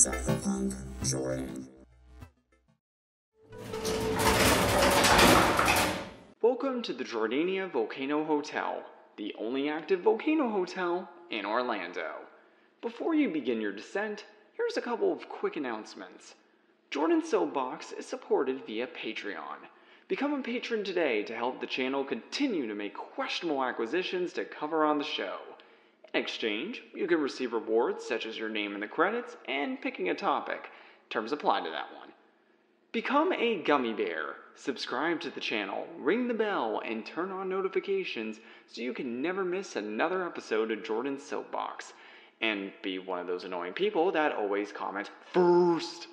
Cyberpunk Jordan. Welcome to the Jordania Volcano Hotel, the only active volcano hotel in Orlando. Before you begin your descent, here's a couple of quick announcements. Jordan Soapbox is supported via Patreon. Become a patron today to help the channel continue to make questionable acquisitions to cover on the show. In exchange, you can receive rewards such as your name in the credits and picking a topic. Terms apply to that one. Become a gummy bear. Subscribe to the channel, ring the bell, and turn on notifications so you can never miss another episode of Jordan's Soapbox. And be one of those annoying people that always comment first.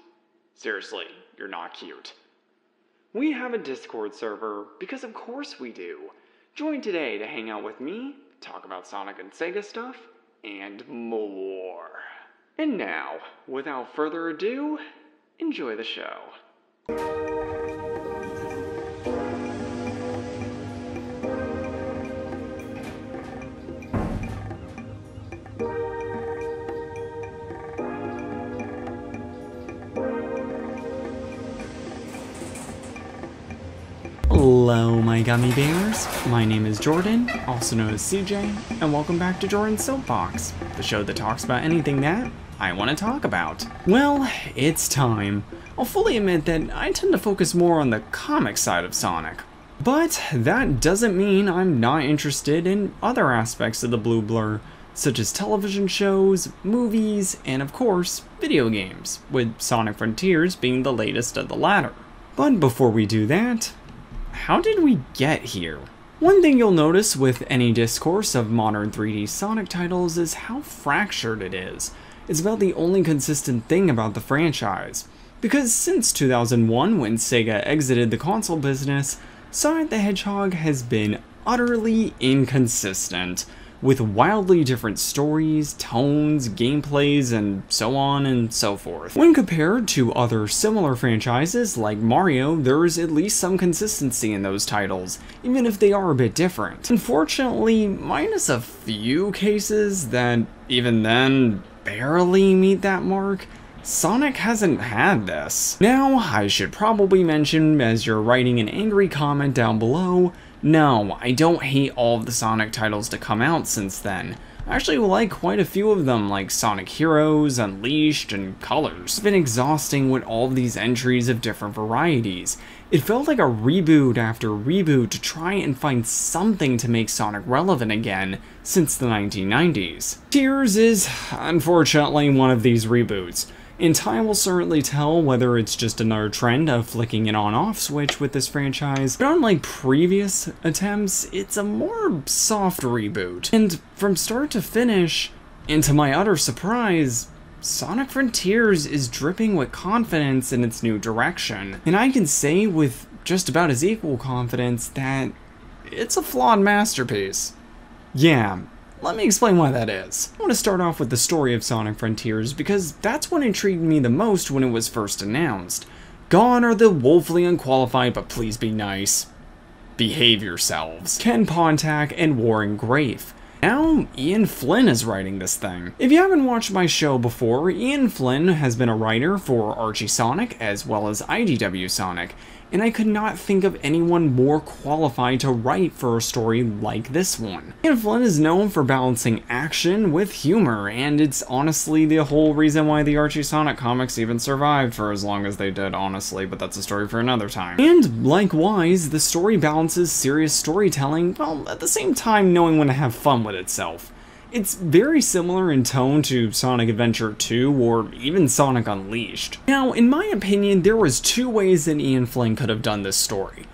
Seriously, you're not cute. We have a Discord server because, of course, we do. Join today to hang out with me, talk about Sonic and Sega stuff, and more. And now, without further ado, enjoy the show. Hello, my gummy bears. My name is Jordan, also known as CJ, and welcome back to Jordan's Soapbox, the show that talks about anything that I want to talk about. Well, it's time. I'll fully admit that I tend to focus more on the comic side of Sonic. But that doesn't mean I'm not interested in other aspects of the Blue Blur, such as television shows, movies, and of course, video games, with Sonic Frontiers being the latest of the latter. But before we do that, how did we get here? One thing you'll notice with any discourse of modern 3D Sonic titles is how fractured it is. It's about the only consistent thing about the franchise. Because since 2001, when Sega exited the console business, Sonic the Hedgehog has been utterly inconsistent, with wildly different stories, tones, gameplays, and so on and so forth. When compared to other similar franchises like Mario, there is at least some consistency in those titles, even if they are a bit different. Unfortunately, minus a few cases that, even then, barely meet that mark, Sonic hasn't had this. Now, I should probably mention, as you're writing an angry comment down below, no, I don't hate all of the Sonic titles to come out since then. I actually like quite a few of them, like Sonic Heroes, Unleashed, and Colors. It's been exhausting with all these entries of different varieties. It felt like a reboot after reboot to try and find something to make Sonic relevant again since the 1990s. Tears is, unfortunately, one of these reboots. In time will certainly tell whether it's just another trend of flicking an on-off switch with this franchise, but unlike previous attempts, it's a more soft reboot. And from start to finish, and to my utter surprise, Sonic Frontiers is dripping with confidence in its new direction. And I can say with just about as equal confidence that it's a flawed masterpiece. Yeah, let me explain why that is. I want to start off with the story of Sonic Frontiers because that's what intrigued me the most when it was first announced. Gone are the woefully unqualified, but please be nice. Behave yourselves. Ken Pontac and Warren Graff. Now, Ian Flynn is writing this thing. If you haven't watched my show before, Ian Flynn has been a writer for Archie Sonic as well as IDW Sonic, and I could not think of anyone more qualified to write for a story like this one. Ian Flynn is known for balancing action with humor, and it's honestly the whole reason why the Archie Sonic comics even survived for as long as they did, honestly, but that's a story for another time. And likewise, the story balances serious storytelling, while at the same time knowing when to have fun with itself. It's very similar in tone to Sonic Adventure 2 or even Sonic Unleashed. Now, in my opinion, there was two ways that Ian Flynn could have done this story.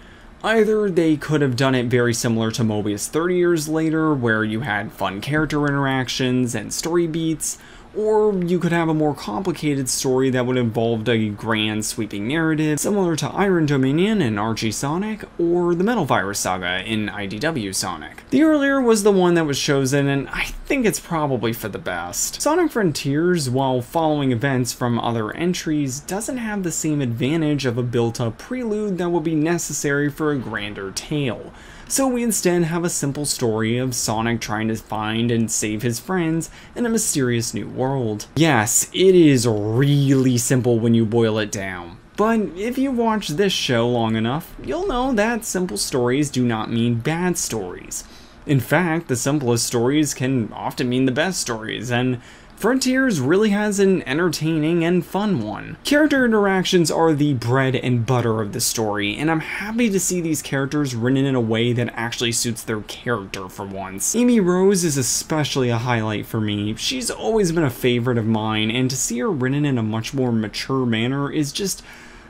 Either they could have done it very similar to Mobius 30 years later, where you had fun character interactions and story beats, or you could have a more complicated story that would involve a grand sweeping narrative similar to Iron Dominion in Archie Sonic or the Metal Virus Saga in IDW Sonic. The earlier was the one that was chosen and I think it's probably for the best. Sonic Frontiers, while following events from other entries, doesn't have the same advantage of a built-up prelude that would be necessary for a grander tale. So we instead have a simple story of Sonic trying to find and save his friends in a mysterious new world. Yes, it is really simple when you boil it down. But if you watch this show long enough, you'll know that simple stories do not mean bad stories. In fact, the simplest stories can often mean the best stories, and Frontiers really has an entertaining and fun one. Character interactions are the bread and butter of the story, and I'm happy to see these characters written in a way that actually suits their character for once. Amy Rose is especially a highlight for me. She's always been a favorite of mine, and to see her written in a much more mature manner is just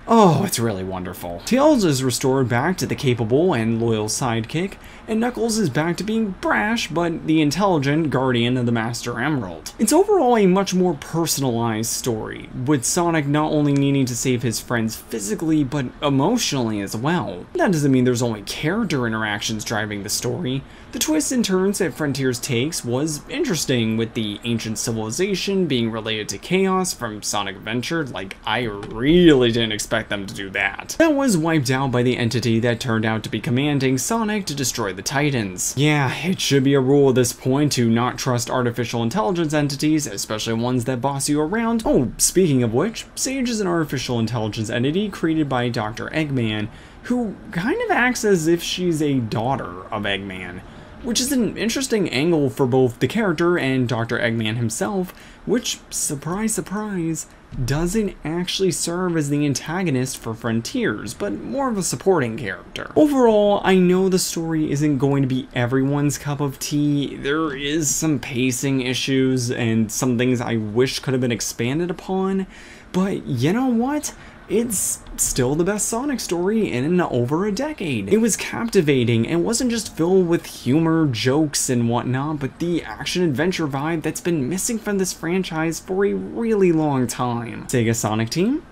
Oh, it's really wonderful. Tails is restored back to the capable and loyal sidekick, and Knuckles is back to being brash but the intelligent guardian of the Master Emerald. It's overall a much more personalized story, with Sonic not only needing to save his friends physically but emotionally as well. That doesn't mean there's only character interactions driving the story. The twists and turns that Frontiers takes was interesting, with the ancient civilization being related to chaos from Sonic Adventure, like I really didn't expect them to do that. That was wiped out by the entity that turned out to be commanding Sonic to the Titans. Yeah, it should be a rule at this point to not trust artificial intelligence entities, especially ones that boss you around. Oh, speaking of which, Sage is an artificial intelligence entity created by Dr. Eggman, who kind of acts as if she's a daughter of Eggman which is an interesting angle for both the character and Dr. Eggman himself, which, surprise surprise, doesn't actually serve as the antagonist for Frontiers, but more of a supporting character. Overall, I know the story isn't going to be everyone's cup of tea. There is some pacing issues and some things I wish could have been expanded upon, but you know what? It's still the best Sonic story in over a decade. It was captivating and wasn't just filled with humor, jokes, and whatnot, but the action-adventure vibe that's been missing from this franchise for a really long time. Sega Sonic Team,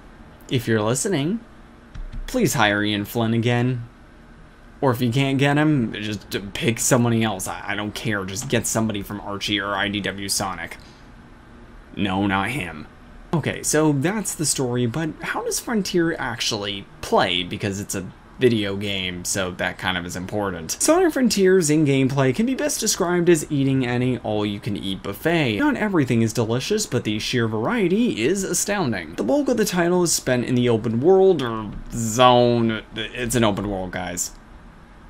if you're listening, please hire Ian Flynn again. Or if you can't get him, just pick somebody else. I don't care. Just get somebody from Archie or IDW Sonic. No, not him. Okay, so that's the story, but how does Frontier actually play? Because it's a video game, so that kind of is important. Sonic Frontiers in gameplay can be best described as eating any all-you-can-eat buffet. Not everything is delicious, but the sheer variety is astounding. The bulk of the title is spent in the open world, or zone. It's an open world, guys.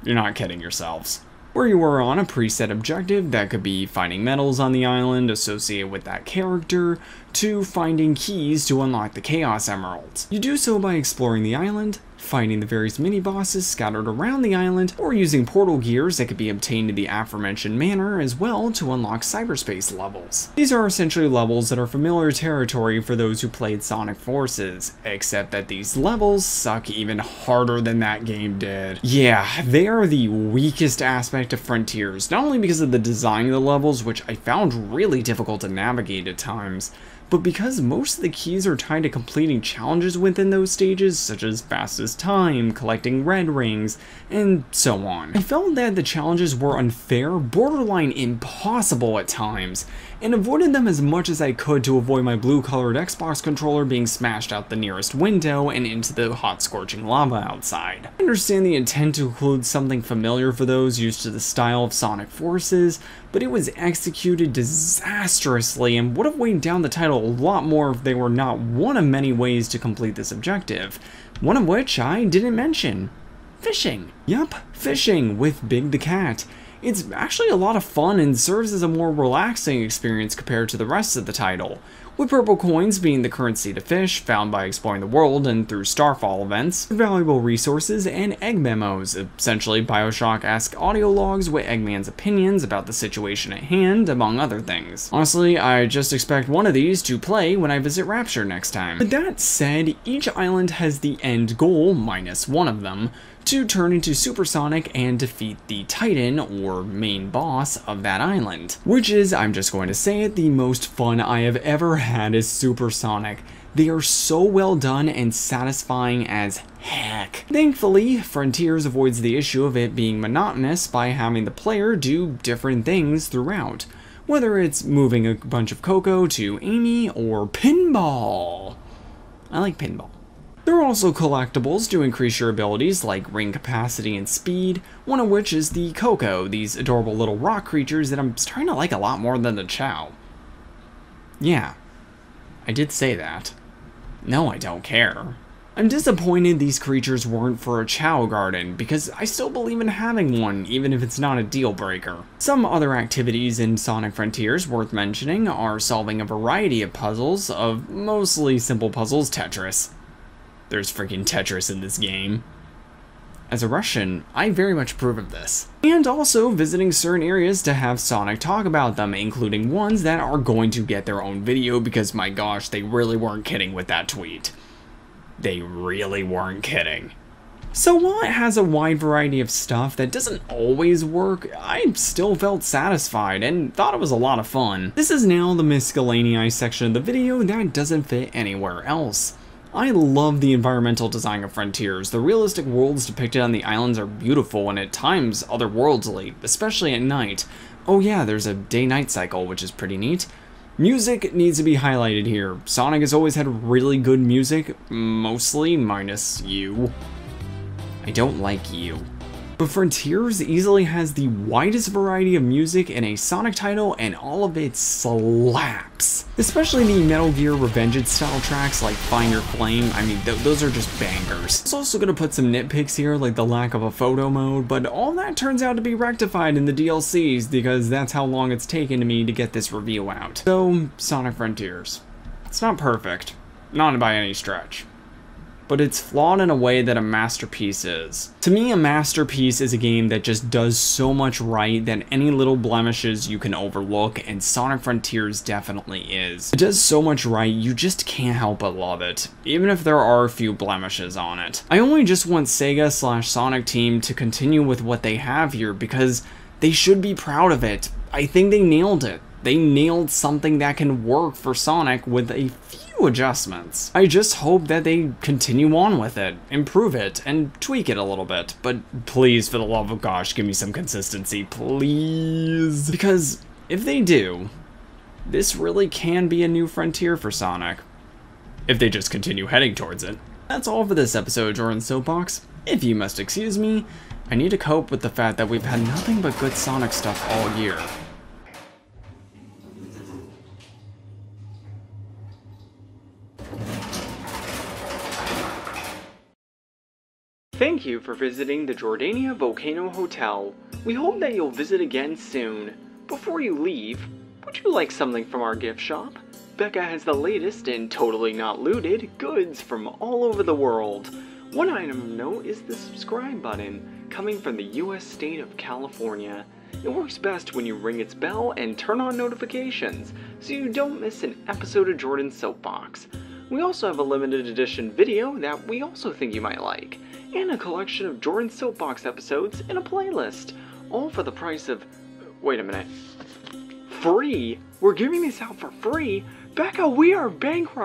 You're not kidding yourselves where you are on a preset objective that could be finding medals on the island associated with that character, to finding keys to unlock the Chaos Emeralds. You do so by exploring the island, fighting the various mini-bosses scattered around the island, or using portal gears that could be obtained in the aforementioned manner as well to unlock cyberspace levels. These are essentially levels that are familiar territory for those who played Sonic Forces, except that these levels suck even harder than that game did. Yeah, they are the weakest aspect of Frontiers, not only because of the design of the levels, which I found really difficult to navigate at times, but because most of the keys are tied to completing challenges within those stages, such as fastest time, collecting red rings, and so on. I felt that the challenges were unfair, borderline impossible at times, and avoided them as much as I could to avoid my blue-colored Xbox controller being smashed out the nearest window and into the hot scorching lava outside. I understand the intent to include something familiar for those used to the style of Sonic Forces, but it was executed disastrously and would have weighed down the title a lot more if they were not one of many ways to complete this objective, one of which I didn't mention. Fishing. Yup, fishing with Big the Cat. It's actually a lot of fun and serves as a more relaxing experience compared to the rest of the title, with purple coins being the currency to fish, found by exploring the world and through Starfall events, valuable resources, and egg memos, essentially Bioshock-esque audio logs with Eggman's opinions about the situation at hand, among other things. Honestly, I just expect one of these to play when I visit Rapture next time. But that said, each island has the end goal, minus one of them, to turn into Supersonic and defeat the Titan, or main boss, of that island. Which is, I'm just going to say it, the most fun I have ever had as Supersonic. They are so well done and satisfying as heck. Thankfully, Frontiers avoids the issue of it being monotonous by having the player do different things throughout, whether it's moving a bunch of Koco to Amy or pinball. I like pinball. There are also collectibles to increase your abilities like ring capacity and speed, one of which is the Koco, these adorable little rock creatures that I'm starting to like a lot more than the Chao. Yeah, I did say that. No, I don't care. I'm disappointed these creatures weren't for a Chao Garden, because I still believe in having one, even if it's not a deal breaker. Some other activities in Sonic Frontiers worth mentioning are solving a variety of puzzles, of mostly simple puzzles Tetris. There's freaking Tetris in this game. As a Russian, I very much approve of this. And also visiting certain areas to have Sonic talk about them, including ones that are going to get their own video because my gosh, they really weren't kidding with that tweet. They really weren't kidding. So while it has a wide variety of stuff that doesn't always work, I still felt satisfied and thought it was a lot of fun. This is now the miscellaneous section of the video that doesn't fit anywhere else. I love the environmental design of Frontiers. The realistic worlds depicted on the islands are beautiful and at times otherworldly, especially at night. Oh yeah, there's a day-night cycle, which is pretty neat. Music needs to be highlighted here. Sonic has always had really good music, mostly minus you. I don't like you. But Frontiers easily has the widest variety of music in a Sonic title and all of it slaps. Especially the Metal Gear Revengeance style tracks like Find Your Flame, I mean th those are just bangers. It's also gonna put some nitpicks here like the lack of a photo mode, but all that turns out to be rectified in the DLCs because that's how long it's taken to me to get this review out. So, Sonic Frontiers. It's not perfect, not by any stretch but it's flawed in a way that a masterpiece is. To me, a masterpiece is a game that just does so much right that any little blemishes you can overlook, and Sonic Frontiers definitely is. It does so much right, you just can't help but love it, even if there are a few blemishes on it. I only just want Sega slash Sonic Team to continue with what they have here because they should be proud of it. I think they nailed it. They nailed something that can work for Sonic with a few adjustments. I just hope that they continue on with it, improve it, and tweak it a little bit. But please, for the love of gosh, give me some consistency, please. Because if they do, this really can be a new frontier for Sonic. If they just continue heading towards it. That's all for this episode Jordan's Soapbox. If you must excuse me, I need to cope with the fact that we've had nothing but good Sonic stuff all year. Thank you for visiting the Jordania Volcano Hotel. We hope that you'll visit again soon. Before you leave, would you like something from our gift shop? Becca has the latest and totally not looted goods from all over the world. One item of note is the subscribe button, coming from the US state of California. It works best when you ring its bell and turn on notifications, so you don't miss an episode of Jordan's Soapbox. We also have a limited edition video that we also think you might like and a collection of Jordan Soapbox episodes in a playlist, all for the price of. Wait a minute. Free? We're giving this out for free? Becca, we are bankrupt.